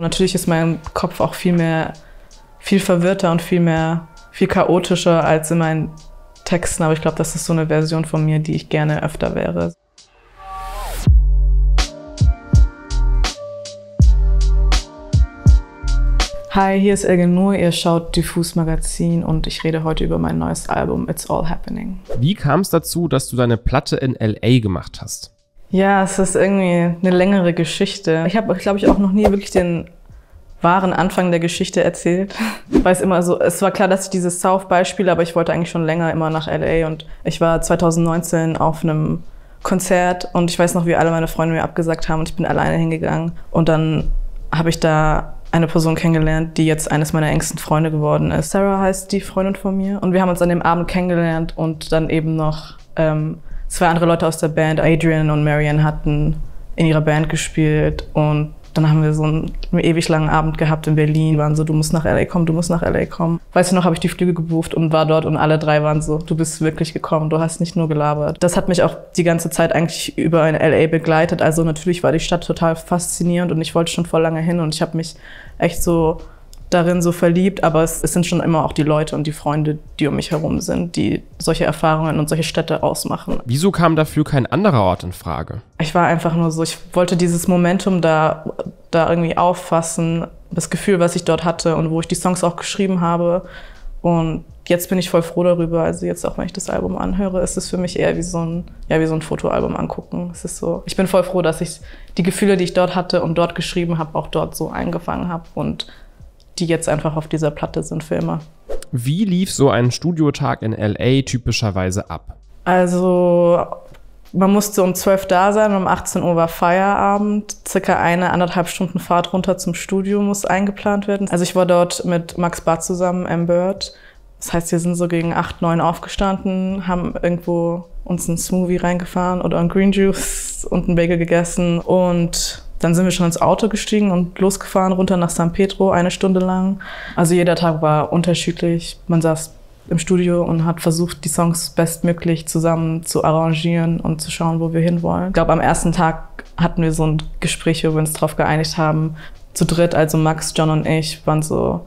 Natürlich ist mein Kopf auch viel mehr, viel verwirrter und viel mehr, viel chaotischer als in meinen Texten, aber ich glaube, das ist so eine Version von mir, die ich gerne öfter wäre. Hi, hier ist Elgen Nur, ihr schaut Diffus Magazin und ich rede heute über mein neues Album It's All Happening. Wie kam es dazu, dass du deine Platte in LA gemacht hast? Ja, es ist irgendwie eine längere Geschichte. Ich habe, glaube ich, auch noch nie wirklich den wahren Anfang der Geschichte erzählt. Weil es immer so, es war klar, dass ich dieses South-Beispiel, aber ich wollte eigentlich schon länger immer nach LA und ich war 2019 auf einem Konzert und ich weiß noch, wie alle meine Freunde mir abgesagt haben und ich bin alleine hingegangen und dann habe ich da eine Person kennengelernt, die jetzt eines meiner engsten Freunde geworden ist. Sarah heißt die Freundin von mir und wir haben uns an dem Abend kennengelernt und dann eben noch ähm, zwei andere Leute aus der Band, Adrian und Marianne, hatten in ihrer Band gespielt und dann haben wir so einen, einen ewig langen Abend gehabt in Berlin, waren so, du musst nach LA kommen, du musst nach LA kommen. Weißt du noch, habe ich die Flüge gebucht und war dort und alle drei waren so, du bist wirklich gekommen, du hast nicht nur gelabert. Das hat mich auch die ganze Zeit eigentlich über in LA begleitet. Also natürlich war die Stadt total faszinierend und ich wollte schon voll lange hin und ich habe mich echt so darin so verliebt, aber es, es, sind schon immer auch die Leute und die Freunde, die um mich herum sind, die solche Erfahrungen und solche Städte ausmachen. Wieso kam dafür kein anderer Ort in Frage? Ich war einfach nur so, ich wollte dieses Momentum da, da irgendwie auffassen, das Gefühl, was ich dort hatte und wo ich die Songs auch geschrieben habe. Und jetzt bin ich voll froh darüber. Also jetzt auch, wenn ich das Album anhöre, ist es für mich eher wie so ein, ja, wie so ein Fotoalbum angucken. Es ist so, ich bin voll froh, dass ich die Gefühle, die ich dort hatte und dort geschrieben habe, auch dort so eingefangen habe und die jetzt einfach auf dieser Platte sind für immer. Wie lief so ein Studiotag in LA typischerweise ab? Also man musste um 12 da sein, um 18 Uhr war Feierabend. Circa eine, anderthalb Stunden Fahrt runter zum Studio muss eingeplant werden. Also ich war dort mit Max Barth zusammen, M-Bird. Das heißt, wir sind so gegen 8, 9 aufgestanden, haben irgendwo uns einen Smoothie reingefahren oder einen Green Juice und einen Bagel gegessen und dann sind wir schon ins Auto gestiegen und losgefahren runter nach San Pedro, eine Stunde lang. Also jeder Tag war unterschiedlich. Man saß im Studio und hat versucht, die Songs bestmöglich zusammen zu arrangieren und zu schauen, wo wir hinwollen. Ich glaube, am ersten Tag hatten wir so ein Gespräch, wo wir uns darauf geeinigt haben, zu dritt, also Max, John und ich, waren so,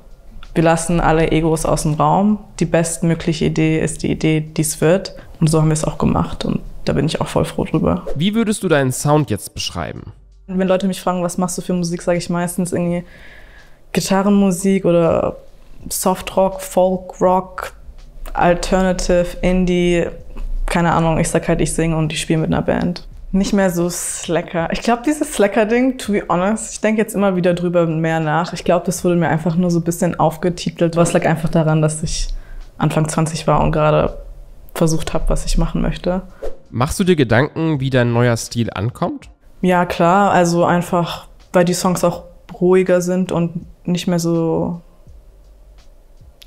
wir lassen alle Egos aus dem Raum. Die bestmögliche Idee ist die Idee, die es wird. Und so haben wir es auch gemacht. Und da bin ich auch voll froh drüber. Wie würdest du deinen Sound jetzt beschreiben? Wenn Leute mich fragen, was machst du für Musik, sage ich meistens irgendwie Gitarrenmusik oder Softrock, Folkrock, Alternative, Indie. Keine Ahnung, ich sag halt, ich singe und ich spiele mit einer Band. Nicht mehr so Slacker. Ich glaube, dieses Slacker-Ding, to be honest, ich denke jetzt immer wieder drüber mehr nach. Ich glaube, das wurde mir einfach nur so ein bisschen aufgetitelt. Was lag einfach daran, dass ich Anfang 20 war und gerade versucht habe, was ich machen möchte. Machst du dir Gedanken, wie dein neuer Stil ankommt? Ja, klar. Also einfach, weil die Songs auch ruhiger sind und nicht mehr so.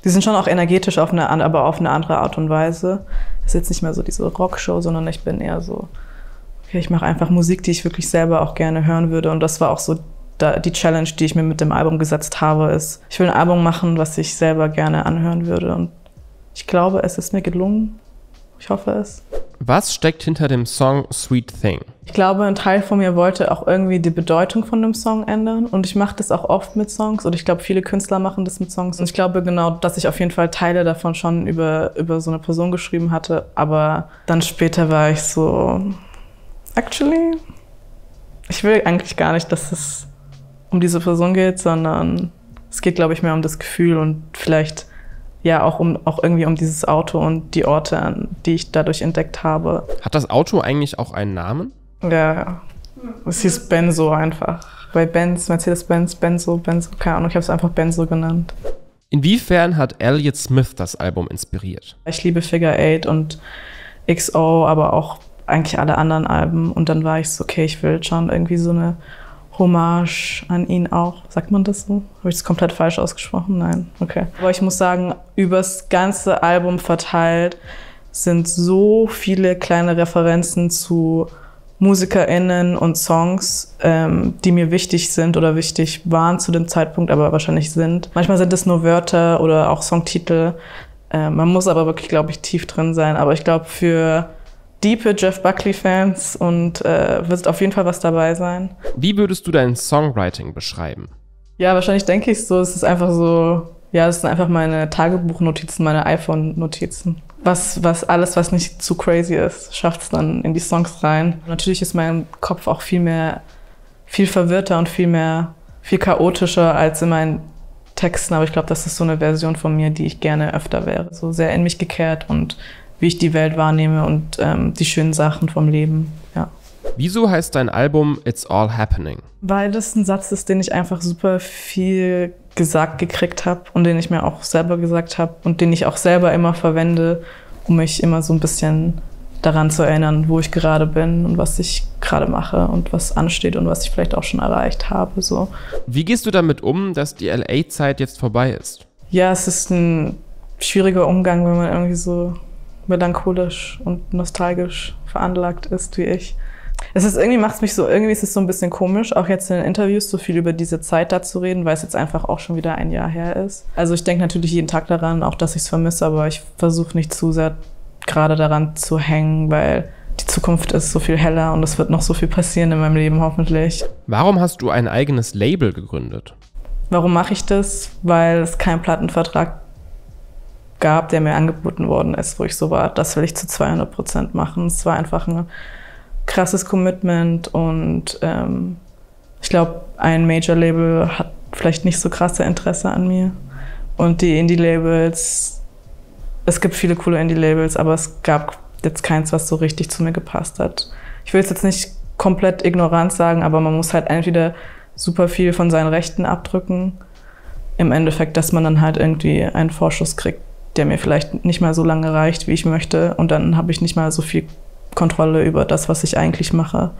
Die sind schon auch energetisch, auf eine, aber auf eine andere Art und Weise. Es ist jetzt nicht mehr so diese Rockshow, sondern ich bin eher so, okay, ich mache einfach Musik, die ich wirklich selber auch gerne hören würde. Und das war auch so die Challenge, die ich mir mit dem Album gesetzt habe, ist, ich will ein Album machen, was ich selber gerne anhören würde. Und ich glaube, es ist mir gelungen. Ich hoffe es. Was steckt hinter dem Song Sweet Thing? Ich glaube, ein Teil von mir wollte auch irgendwie die Bedeutung von dem Song ändern. Und ich mache das auch oft mit Songs. Und ich glaube, viele Künstler machen das mit Songs. Und ich glaube genau, dass ich auf jeden Fall Teile davon schon über, über so eine Person geschrieben hatte. Aber dann später war ich so, actually, ich will eigentlich gar nicht, dass es um diese Person geht, sondern es geht, glaube ich, mehr um das Gefühl und vielleicht ja auch um auch irgendwie um dieses Auto und die Orte, die ich dadurch entdeckt habe. Hat das Auto eigentlich auch einen Namen? Ja, ja. Es hieß Benzo einfach. Bei Benz, Mercedes-Benz, Benzo, Benzo, keine Ahnung, ich habe es einfach Benzo genannt. Inwiefern hat Elliott Smith das Album inspiriert? Ich liebe Figure Eight und XO, aber auch eigentlich alle anderen Alben. Und dann war ich so, okay, ich will schon irgendwie so eine Hommage an ihn auch. Sagt man das so? Habe ich das komplett falsch ausgesprochen? Nein. Okay. Aber ich muss sagen, übers ganze Album verteilt sind so viele kleine Referenzen zu MusikerInnen und Songs, ähm, die mir wichtig sind oder wichtig waren zu dem Zeitpunkt, aber wahrscheinlich sind. Manchmal sind es nur Wörter oder auch Songtitel. Äh, man muss aber wirklich, glaube ich, tief drin sein. Aber ich glaube, für diepe Jeff Buckley-Fans und äh, wird auf jeden Fall was dabei sein. Wie würdest du dein Songwriting beschreiben? Ja, wahrscheinlich denke ich so. Es ist einfach so, ja, es sind einfach meine Tagebuchnotizen, meine iPhone-Notizen. Was, was alles, was nicht zu crazy ist, schafft es dann in die Songs rein. Natürlich ist mein Kopf auch viel mehr, viel verwirrter und viel mehr, viel chaotischer als in meinen Texten. Aber ich glaube, das ist so eine Version von mir, die ich gerne öfter wäre. So sehr in mich gekehrt und wie ich die Welt wahrnehme und ähm, die schönen Sachen vom Leben. Ja. Wieso heißt dein Album It's All Happening? Weil das ein Satz ist, den ich einfach super viel gesagt gekriegt habe und den ich mir auch selber gesagt habe und den ich auch selber immer verwende, um mich immer so ein bisschen daran zu erinnern, wo ich gerade bin und was ich gerade mache und was ansteht und was ich vielleicht auch schon erreicht habe. So. Wie gehst du damit um, dass die LA-Zeit jetzt vorbei ist? Ja, es ist ein schwieriger Umgang, wenn man irgendwie so melancholisch und nostalgisch veranlagt ist wie ich. Es ist irgendwie macht es mich so, irgendwie ist es so ein bisschen komisch, auch jetzt in den Interviews so viel über diese Zeit da zu reden, weil es jetzt einfach auch schon wieder ein Jahr her ist. Also ich denke natürlich jeden Tag daran, auch dass ich es vermisse, aber ich versuche nicht zu sehr gerade daran zu hängen, weil die Zukunft ist so viel heller und es wird noch so viel passieren in meinem Leben hoffentlich. Warum hast du ein eigenes Label gegründet? Warum mache ich das? Weil es keinen Plattenvertrag gab, der mir angeboten worden ist, wo ich so war, das will ich zu 200 Prozent machen. Es war einfach ein krasses Commitment und ähm, ich glaube, ein Major-Label hat vielleicht nicht so krasse Interesse an mir. Und die Indie-Labels, es gibt viele coole Indie-Labels, aber es gab jetzt keins, was so richtig zu mir gepasst hat. Ich will es jetzt nicht komplett ignorant sagen, aber man muss halt entweder super viel von seinen Rechten abdrücken, im Endeffekt, dass man dann halt irgendwie einen Vorschuss kriegt, der mir vielleicht nicht mal so lange reicht, wie ich möchte. Und dann habe ich nicht mal so viel Kontrolle über das, was ich eigentlich mache.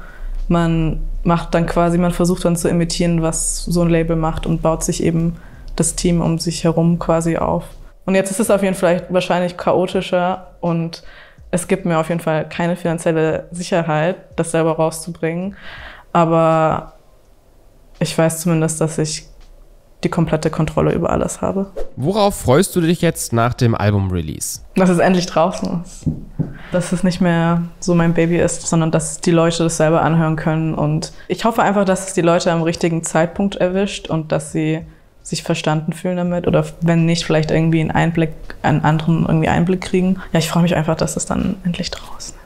Man macht dann quasi, man versucht dann zu imitieren, was so ein Label macht und baut sich eben das Team um sich herum quasi auf. Und jetzt ist es auf jeden Fall wahrscheinlich chaotischer und es gibt mir auf jeden Fall keine finanzielle Sicherheit, das selber rauszubringen. Aber ich weiß zumindest, dass ich die komplette Kontrolle über alles habe. Worauf freust du dich jetzt nach dem Album-Release? Dass es endlich draußen ist. Dass es nicht mehr so mein Baby ist, sondern dass die Leute das selber anhören können. Und ich hoffe einfach, dass es die Leute am richtigen Zeitpunkt erwischt und dass sie sich verstanden fühlen damit oder wenn nicht, vielleicht irgendwie einen Einblick, einen anderen irgendwie Einblick kriegen. Ja, ich freue mich einfach, dass es dann endlich draußen ist.